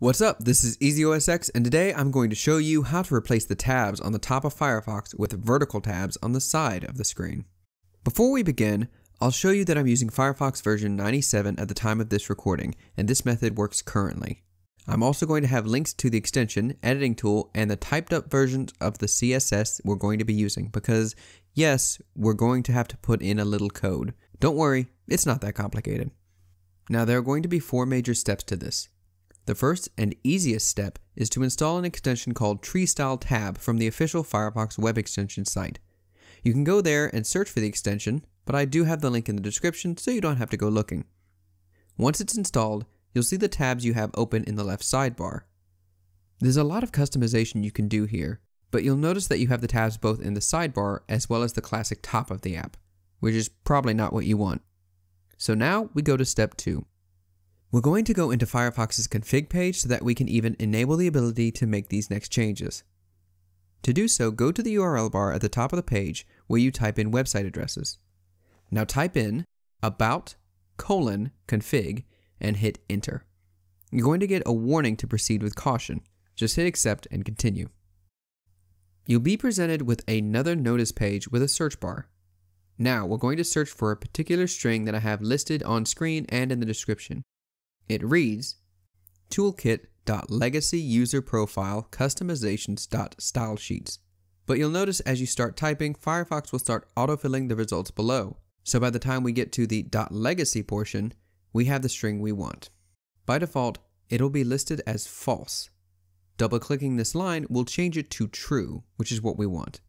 What's up? This is EasyOSX and today I'm going to show you how to replace the tabs on the top of Firefox with vertical tabs on the side of the screen. Before we begin, I'll show you that I'm using Firefox version 97 at the time of this recording, and this method works currently. I'm also going to have links to the extension, editing tool, and the typed up versions of the CSS we're going to be using because, yes, we're going to have to put in a little code. Don't worry, it's not that complicated. Now, there are going to be four major steps to this. The first and easiest step is to install an extension called Tree Style Tab from the official Firefox web extension site. You can go there and search for the extension, but I do have the link in the description so you don't have to go looking. Once it's installed, you'll see the tabs you have open in the left sidebar. There's a lot of customization you can do here, but you'll notice that you have the tabs both in the sidebar as well as the classic top of the app, which is probably not what you want. So now we go to step 2. We're going to go into Firefox's config page so that we can even enable the ability to make these next changes. To do so, go to the URL bar at the top of the page where you type in website addresses. Now type in about colon config and hit enter. You're going to get a warning to proceed with caution. Just hit accept and continue. You'll be presented with another notice page with a search bar. Now we're going to search for a particular string that I have listed on screen and in the description. It reads toolkit.legacyuserprofile But you'll notice as you start typing, Firefox will start autofilling the results below. So by the time we get to the .legacy portion, we have the string we want. By default, it'll be listed as false. Double clicking this line will change it to true, which is what we want.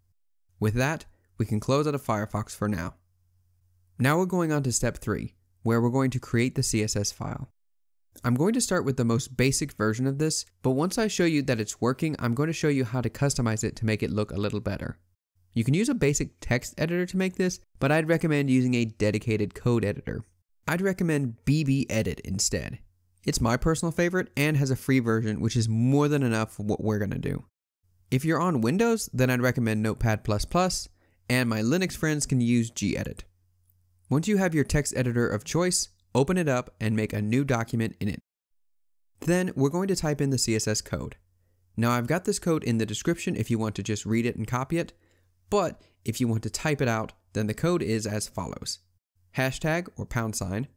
With that, we can close out of Firefox for now. Now we're going on to step 3, where we're going to create the CSS file. I'm going to start with the most basic version of this, but once I show you that it's working, I'm going to show you how to customize it to make it look a little better. You can use a basic text editor to make this, but I'd recommend using a dedicated code editor. I'd recommend BBEdit instead. It's my personal favorite and has a free version, which is more than enough for what we're going to do. If you're on Windows, then I'd recommend Notepad++, and my Linux friends can use gedit. Once you have your text editor of choice, open it up, and make a new document in it. Then we're going to type in the CSS code. Now I've got this code in the description if you want to just read it and copy it, but if you want to type it out, then the code is as follows. Hashtag or pound sign,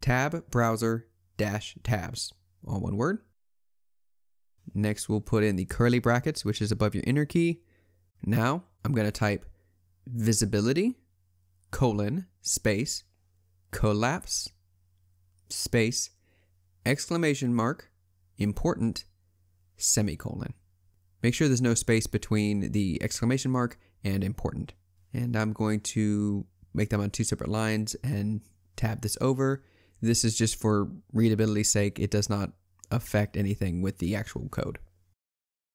tab browser dash tabs, all one word. Next we'll put in the curly brackets, which is above your enter key. Now I'm going to type visibility, colon, space, collapse, space, exclamation mark, important, semicolon. Make sure there's no space between the exclamation mark and important. And I'm going to make them on two separate lines and tab this over. This is just for readability's sake. It does not affect anything with the actual code.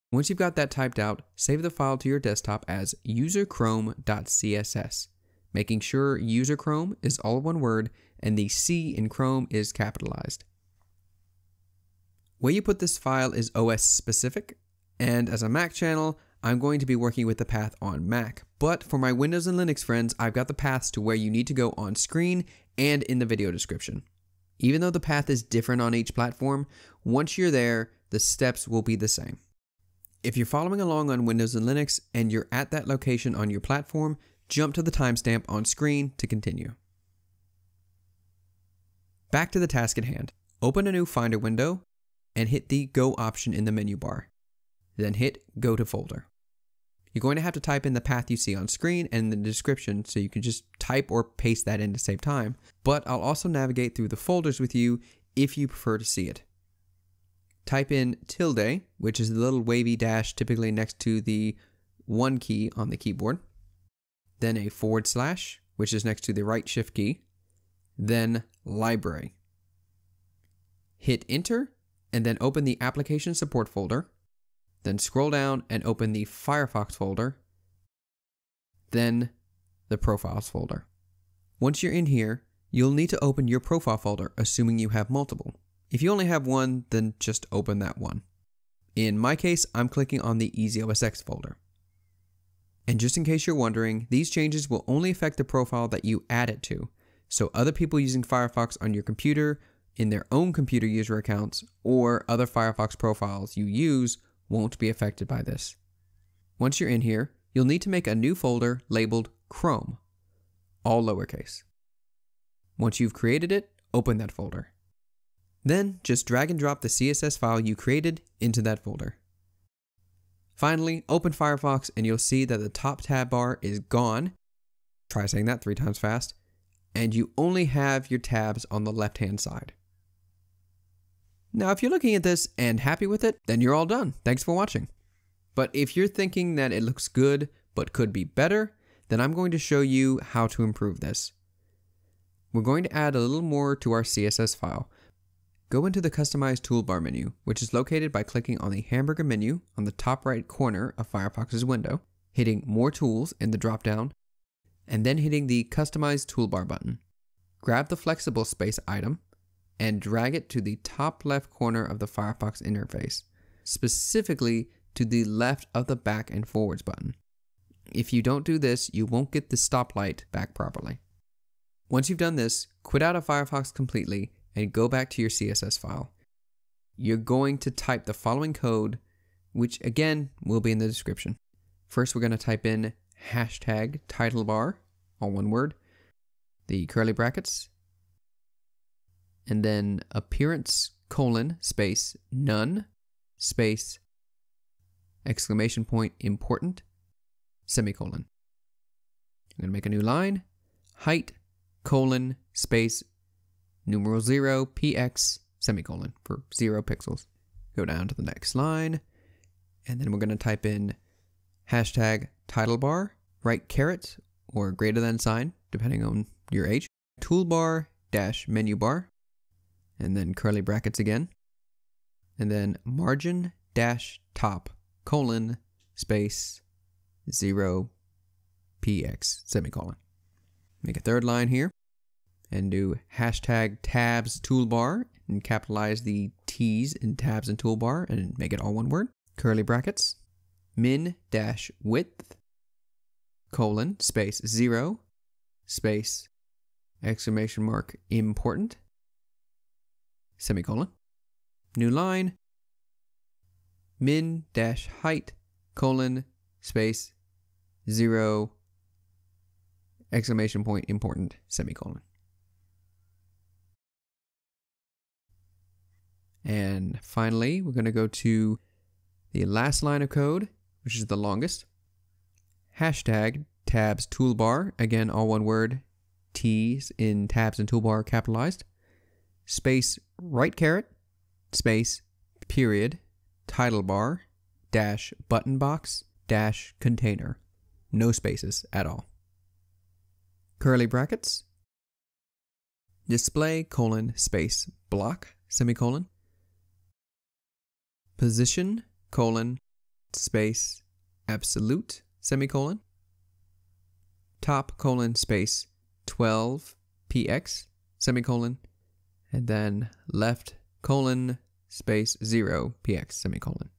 Once you've got that typed out, save the file to your desktop as userchrome.css, making sure user Chrome is all one word and the C in Chrome is capitalized. Where you put this file is OS specific, and as a Mac channel, I'm going to be working with the path on Mac. But for my Windows and Linux friends, I've got the paths to where you need to go on screen and in the video description. Even though the path is different on each platform, once you're there, the steps will be the same. If you're following along on Windows and Linux and you're at that location on your platform, jump to the timestamp on screen to continue. Back to the task at hand. Open a new Finder window and hit the Go option in the menu bar. Then hit Go to Folder. You're going to have to type in the path you see on screen and the description so you can just type or paste that in to save time, but I'll also navigate through the folders with you if you prefer to see it. Type in tilde, which is the little wavy dash typically next to the one key on the keyboard, then a forward slash, which is next to the right shift key, then library. Hit enter and then open the application support folder, then scroll down and open the Firefox folder, then the profiles folder. Once you're in here, you'll need to open your profile folder, assuming you have multiple. If you only have one, then just open that one. In my case, I'm clicking on the EasyOSX folder. And just in case you're wondering, these changes will only affect the profile that you add it to. So other people using Firefox on your computer in their own computer user accounts or other Firefox profiles you use won't be affected by this. Once you're in here, you'll need to make a new folder labeled Chrome, all lowercase. Once you've created it, open that folder. Then just drag and drop the CSS file you created into that folder. Finally, open Firefox and you'll see that the top tab bar is gone. Try saying that three times fast. And you only have your tabs on the left hand side. Now, if you're looking at this and happy with it, then you're all done. Thanks for watching. But if you're thinking that it looks good but could be better, then I'm going to show you how to improve this. We're going to add a little more to our CSS file. Go into the Customize Toolbar menu, which is located by clicking on the hamburger menu on the top right corner of Firefox's window, hitting More Tools in the dropdown, and then hitting the Customize Toolbar button. Grab the flexible space item and drag it to the top left corner of the Firefox interface, specifically to the left of the back and forwards button. If you don't do this, you won't get the stoplight back properly. Once you've done this, quit out of Firefox completely and go back to your CSS file. You're going to type the following code, which again will be in the description. First, we're going to type in hashtag title bar, all one word, the curly brackets, and then appearance colon space none space exclamation point important semicolon. I'm going to make a new line, height colon space numeral 0 px semicolon for 0 pixels. Go down to the next line, and then we're going to type in hashtag title bar, right caret or greater than sign, depending on your age, toolbar dash menu bar, and then curly brackets again, and then margin dash top colon space 0 px semicolon. Make a third line here and do hashtag tabs toolbar and capitalize the T's in tabs and toolbar and make it all one word. Curly brackets, min dash width, colon, space zero, space, exclamation mark important, semicolon. New line, min dash height, colon, space, zero, exclamation point important, semicolon. And finally, we're going to go to the last line of code, which is the longest. Hashtag tabs toolbar, again, all one word, T's in tabs and toolbar capitalized. Space right caret, space period, title bar, dash button box, dash container. No spaces at all. Curly brackets. Display colon space block semicolon position colon space absolute semicolon top colon space 12 px semicolon and then left colon space 0 px semicolon.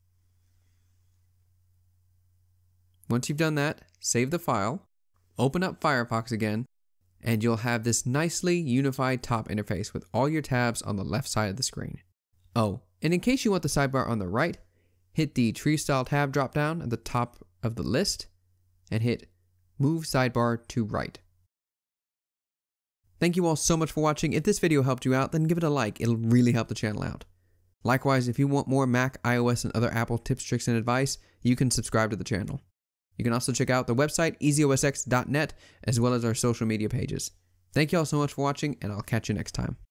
Once you've done that, save the file, open up Firefox again, and you'll have this nicely unified top interface with all your tabs on the left side of the screen. Oh, and in case you want the sidebar on the right, hit the tree style tab drop down at the top of the list and hit move sidebar to right. Thank you all so much for watching. If this video helped you out, then give it a like. It'll really help the channel out. Likewise, if you want more Mac, iOS, and other Apple tips, tricks, and advice, you can subscribe to the channel. You can also check out the website, easyosx.net, as well as our social media pages. Thank you all so much for watching, and I'll catch you next time.